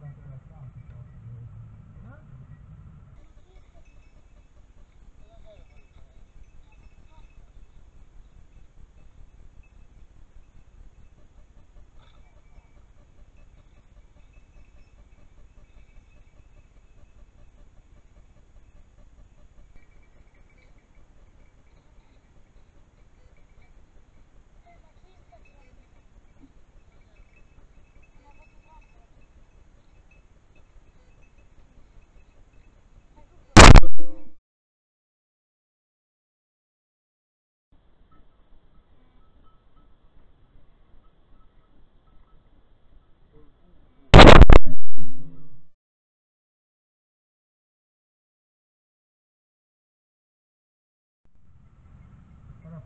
back to the restaurant.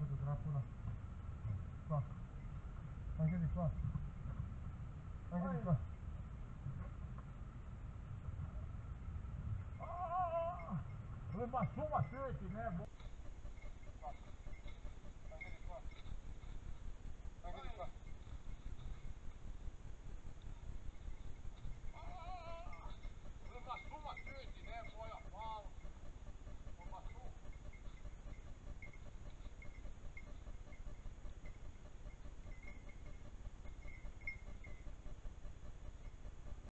Fotografu là. Qua. Anche di qua. Anche di qua. Ah! Dove passou o macete, né?